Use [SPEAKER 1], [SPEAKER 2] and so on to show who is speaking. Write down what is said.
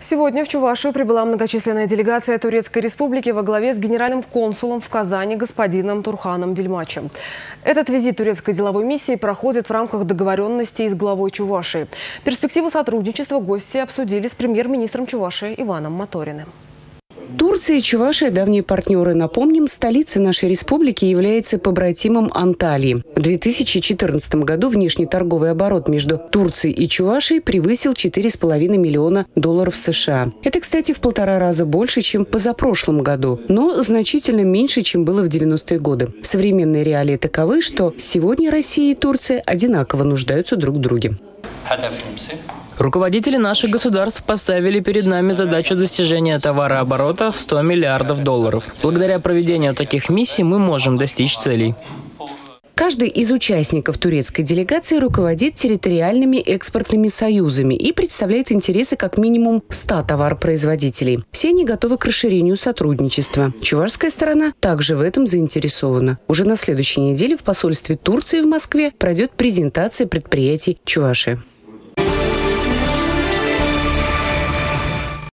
[SPEAKER 1] Сегодня в Чувашию прибыла многочисленная делегация Турецкой Республики во главе с генеральным консулом в Казани господином Турханом Дельмачем. Этот визит турецкой деловой миссии проходит в рамках договоренностей с главой Чувашии. Перспективу сотрудничества гости обсудили с премьер-министром Чувашии Иваном Моториным.
[SPEAKER 2] Турция и Чувашия – давние партнеры. Напомним, столица нашей республики является побратимом Анталии. В 2014 году внешний торговый оборот между Турцией и Чувашией превысил 4,5 миллиона долларов США. Это, кстати, в полтора раза больше, чем позапрошлом году, но значительно меньше, чем было в 90-е годы. Современные реалии таковы, что сегодня Россия и Турция одинаково нуждаются друг в друге.
[SPEAKER 3] Руководители наших государств поставили перед нами задачу достижения товарооборота в 100 миллиардов долларов. Благодаря проведению таких миссий мы можем достичь целей.
[SPEAKER 2] Каждый из участников турецкой делегации руководит территориальными экспортными союзами и представляет интересы как минимум 100 товаропроизводителей. Все они готовы к расширению сотрудничества. Чувашская сторона также в этом заинтересована. Уже на следующей неделе в посольстве Турции в Москве пройдет презентация предприятий Чуваши.